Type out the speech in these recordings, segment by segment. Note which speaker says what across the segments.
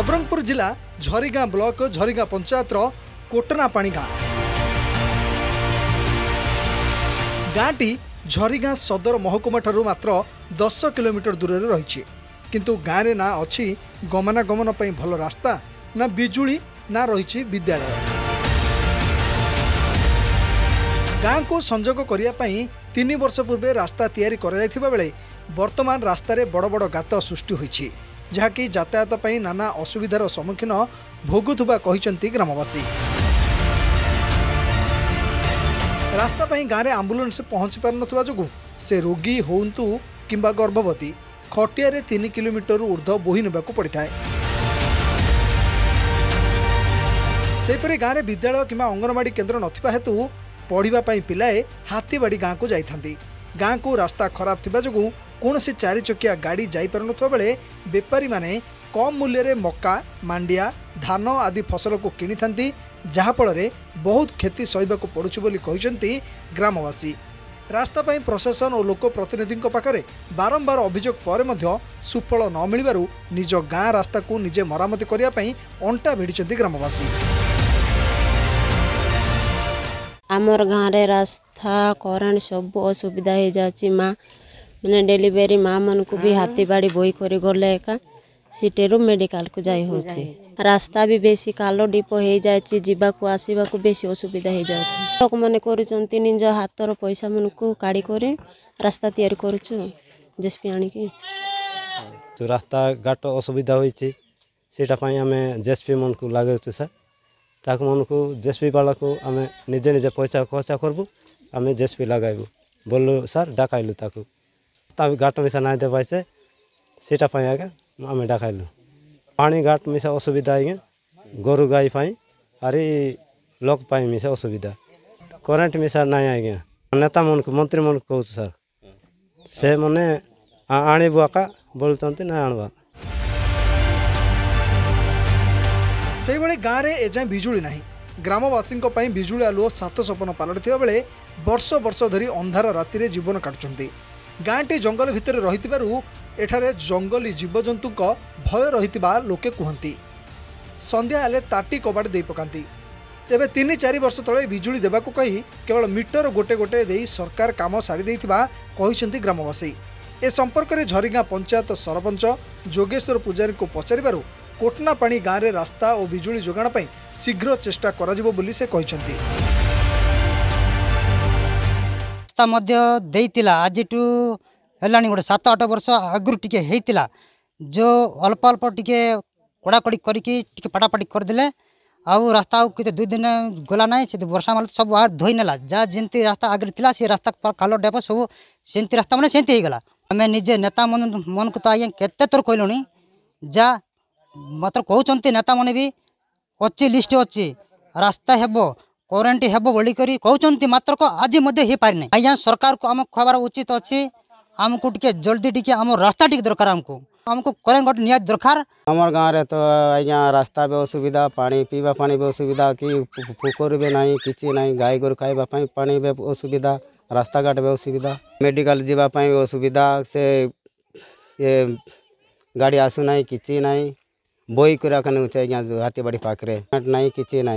Speaker 1: ନବରଙ୍ଗପୁର ଜିଲ୍ଲା ଝରିଗାଁ ବ୍ଲକ ଝରିଗାଁ ପଞ୍ଚାୟତର କୋଟନାପାଣି ଗାଁ ଗାଁଟି ଝରିଗାଁ ସଦର ମହକୁମାଠାରୁ ମାତ୍ର ଦଶ କିଲୋମିଟର ଦୂରରେ ରହିଛି କିନ୍ତୁ ଗାଁରେ ନା ଅଛି ଗମନାଗମନ ପାଇଁ ଭଲ ରାସ୍ତା ନା ବିଜୁଳି ନା ରହିଛି ବିଦ୍ୟାଳୟ ଗାଁକୁ ସଂଯୋଗ କରିବା ପାଇଁ ତିନି ବର୍ଷ ପୂର୍ବେ ରାସ୍ତା ତିଆରି କରାଯାଇଥିବା ବେଳେ ବର୍ତ୍ତମାନ ରାସ୍ତାରେ ବଡ଼ ବଡ଼ ଗାତ ସୃଷ୍ଟି ହୋଇଛି ଯାହାକି ଯାତାୟାତ ପାଇଁ ନାନା ଅସୁବିଧାର ସମ୍ମୁଖୀନ ଭୋଗୁଥିବା କହିଛନ୍ତି ଗ୍ରାମବାସୀ ରାସ୍ତା ପାଇଁ ଗାଁରେ ଆମ୍ବୁଲାନ୍ସ ପହଞ୍ଚି ପାରୁନଥିବା ଯୋଗୁଁ ସେ ରୋଗୀ ହୁଅନ୍ତୁ କିମ୍ବା ଗର୍ଭବତୀ ଖଟିଆରେ ତିନି କିଲୋମିଟରରୁ ଉର୍ଦ୍ଧ୍ୱ ବୋହି ନେବାକୁ ପଡ଼ିଥାଏ ସେହିପରି ଗାଁରେ ବିଦ୍ୟାଳୟ କିମ୍ବା ଅଙ୍ଗନବାଡ଼ି କେନ୍ଦ୍ର ନଥିବା ହେତୁ ପଢ଼ିବା ପାଇଁ ପିଲାଏ ହାତୀବାଡ଼ି ଗାଁକୁ ଯାଇଥାନ୍ତି ଗାଁକୁ ରାସ୍ତା ଖରାପ ଥିବା ଯୋଗୁଁ କୌଣସି ଚାରିଚକିଆ ଗାଡ଼ି ଯାଇପାରୁନଥିବା ବେଳେ ବେପାରୀମାନେ କମ୍ ମୂଲ୍ୟରେ ମକା ମାଣ୍ଡିଆ ଧାନ ଆଦି ଫସଲକୁ କିଣିଥାନ୍ତି ଯାହାଫଳରେ ବହୁତ କ୍ଷତି ସହିବାକୁ ପଡ଼ୁଛି ବୋଲି କହିଛନ୍ତି ଗ୍ରାମବାସୀ ରାସ୍ତା ପାଇଁ ପ୍ରଶାସନ ଓ ଲୋକ ପ୍ରତିନିଧିଙ୍କ ପାଖରେ ବାରମ୍ବାର ଅଭିଯୋଗ ପରେ ମଧ୍ୟ ସୁଫଳ ନ ମିଳିବାରୁ ନିଜ ଗାଁ ରାସ୍ତାକୁ ନିଜେ ମରାମତି କରିବା ପାଇଁ ଅଣ୍ଟା ଭିଡ଼ିଛନ୍ତି ଗ୍ରାମବାସୀ
Speaker 2: ଆମର ଗାଁରେ ରାସ୍ତା କରେଣ୍ଟ ସବୁ ଅସୁବିଧା ହେଇଯାଉଛି ମା' ମାନେ ଡେଲିଭରି ମାଆମାନଙ୍କୁ ବି ହାତୀବାଡ଼ି ବୋହି କରି ଗଲେ ଏକା ସିଟିରୁ ମେଡ଼ିକାଲକୁ ଯାଇ ହେଉଛି ରାସ୍ତା ବି ବେଶୀ କାଲ ଡିପ ହେଇଯାଇଛି ଯିବାକୁ ଆସିବାକୁ ବେଶୀ ଅସୁବିଧା ହେଇଯାଉଛି ଲୋକମାନେ କରୁଛନ୍ତି ନିଜ ହାତର ପଇସାମାନଙ୍କୁ କାଢ଼ି କରି ରାସ୍ତା ତିଆରି କରୁଛୁ ଜେସିପି ଆଣିକି
Speaker 3: ଯେଉଁ ରାସ୍ତାଘାଟ ଅସୁବିଧା ହୋଇଛି ସେଇଟା ପାଇଁ ଆମେ ଜେସିପି ମାନଙ୍କୁ ଲଗାଉଛୁ ସାର୍ ତାକୁ ମାନଙ୍କୁ ଜେସିପି ବାଲାକୁ ଆମେ ନିଜେ ନିଜେ ପଇସା ଖର୍ଚ୍ଚ କରିବୁ ଆମେ ଜେସିପି ଲଗାଇବୁ ବୋଲିଲୁ ସାର୍ ଡକାଇଲୁ ତାକୁ घाट मिसा ना दे पाइसे सेटा पाई आगे आम डाकलु पा घाट मिसा असुविधा आगे गोर गाई पाई अरे लोक पाई मिसा असुविधा करेन्ट मिसा ना आगे नेता मन को मंत्री मन को कह सर से मैंने आणबू आका बोलते ना आणवा
Speaker 1: ସେହିଭଳି ଗାଁରେ ଏଯାଏଁ ବିଜୁଳି ନାହିଁ ଗ୍ରାମବାସୀଙ୍କ ପାଇଁ ବିଜୁଳି ଆଲୁଅ ସାତ ସପନ ପାଲଟିଥିବା ବେଳେ ବର୍ଷ ବର୍ଷ ଧରି ଅନ୍ଧାର ରାତିରେ ଗାଁଟି ଜଙ୍ଗଲ ଭିତରେ ରହିଥିବାରୁ ଏଠାରେ ଜଙ୍ଗଲୀ ଜୀବଜନ୍ତୁଙ୍କ ଭୟ ରହିଥିବା ଲୋକେ କୁହନ୍ତି ସନ୍ଧ୍ୟା ହେଲେ ତାଟି କବାଟ ଦେଇ ପକାନ୍ତି ତେବେ ତିନି ଚାରି ବର୍ଷ ତଳେ ବିଜୁଳି ଦେବାକୁ କହି କେବଳ ମିଟର ଗୋଟେ ଗୋଟେ ଦେଇ ସରକାର କାମ ସାରିଦେଇଥିବା କହିଛନ୍ତି ଗ୍ରାମବାସୀ ଏ ସମ୍ପର୍କରେ ଝରିଗାଁ ପଞ୍ଚାୟତ ସରପଞ୍ଚ ଯୋଗେଶ୍ୱର ପୂଜାରୀଙ୍କୁ ପଚାରିବାରୁ କୋଟନାପାଣି ଗାଁରେ ରାସ୍ତା ଓ ବିଜୁଳି ଯୋଗାଣ ପାଇଁ ଶୀଘ୍ର ଚେଷ୍ଟା କରାଯିବ ବୋଲି ସେ କହିଛନ୍ତି
Speaker 4: ରାସ୍ତା ମଧ୍ୟ ଦେଇଥିଲା ଆଜିଠୁ ହେଲାଣି ଗୋଟେ ସାତ ଆଠ ବର୍ଷ ଆଗରୁ ଟିକେ ହେଇଥିଲା ଯେଉଁ ଅଳ୍ପ ଅଳ୍ପ ଟିକେ କଡ଼ାକଡ଼ି କରିକି ଟିକେ ପାଟାପାଟି କରିଦେଲେ ଆଉ ରାସ୍ତା ଆଉ କେତେ ଦୁଇ ଦିନ ଗଲା ନାହିଁ ସେ ବର୍ଷା ମାଲ ସବୁ ଧୋଇ ଧୋଇନେଲା ଯାହା ଯେମିତି ରାସ୍ତା ଆଗରେ ଥିଲା ସେ ରାସ୍ତା କାଲ ଡେପ ସବୁ ସେମିତି ରାସ୍ତା ମାନେ ସେମିତି ହେଇଗଲା ଆମେ ନିଜେ ନେତା ମନକୁ ତ ଆଜ୍ଞା କେତେ ଥର କହିଲୁଣି ଯାହା ମାତ୍ର କହୁଛନ୍ତି ନେତାମାନେ ବି ଅଛି ଲିଷ୍ଟ ଅଛି ରାସ୍ତା ହେବ
Speaker 3: करेन्ट हे बोलिकी कहते मात्र को आज हो पारिना आज्ञा सरकार को आम खुआबार उचित अच्छे आमको टे जल्दी टी आम रास्ता टी दरकार आमको आमको करेन्ट गोटे नि दरकार आम गाँव में तो आज्ञा रास्ता भी असुविधा पा पीवा पा भी असुविधा कि फुकर भी ना कि ना गाई गोर खाई पा भी असुविधा
Speaker 1: रास्ता घाट भी असुविधा मेडिका जावाई असुविधा से ये गाड़ी आसुना किसी ना बोई करा हाथी बाड़ी पाखे ना कि ना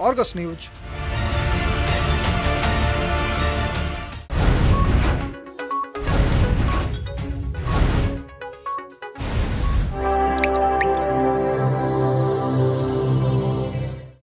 Speaker 1: अर्गस न्यूज